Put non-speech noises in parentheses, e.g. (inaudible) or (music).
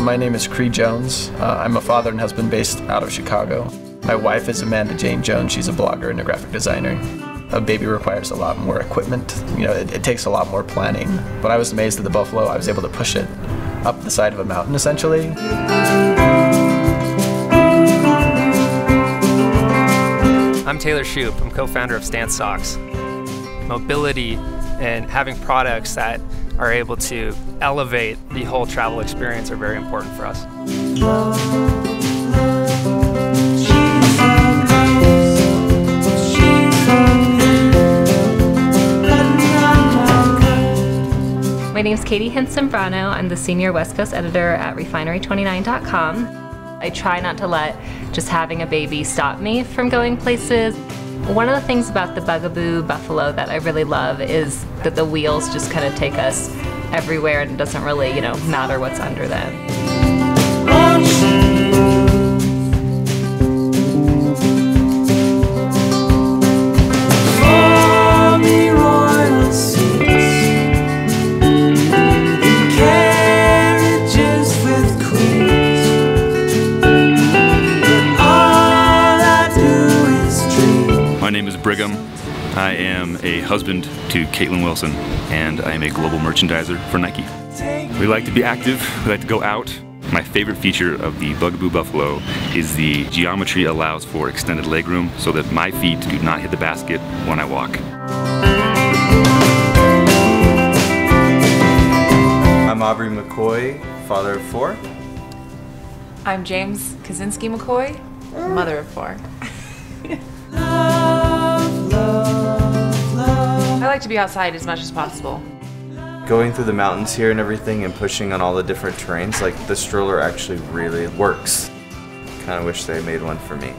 my name is Cree Jones. Uh, I'm a father and husband based out of Chicago. My wife is Amanda Jane Jones. She's a blogger and a graphic designer. A baby requires a lot more equipment. You know, it, it takes a lot more planning. But I was amazed at the buffalo. I was able to push it up the side of a mountain, essentially. I'm Taylor Shupe. I'm co-founder of Stance Socks. Mobility and having products that are able to elevate the whole travel experience are very important for us. My name is Katie Hintz-Zambrano. I'm the senior West Coast editor at refinery29.com. I try not to let just having a baby stop me from going places. One of the things about the Bugaboo Buffalo that I really love is that the wheels just kind of take us everywhere and it doesn't really, you know, matter what's under them. Brigham. I am a husband to Caitlin Wilson, and I am a global merchandiser for Nike. We like to be active, we like to go out. My favorite feature of the Bugaboo Buffalo is the geometry allows for extended legroom so that my feet do not hit the basket when I walk. I'm Aubrey McCoy, father of four. I'm James Kaczynski McCoy, mother of four. (laughs) like to be outside as much as possible. Going through the mountains here and everything and pushing on all the different terrains, like the stroller actually really works. Kind of wish they made one for me.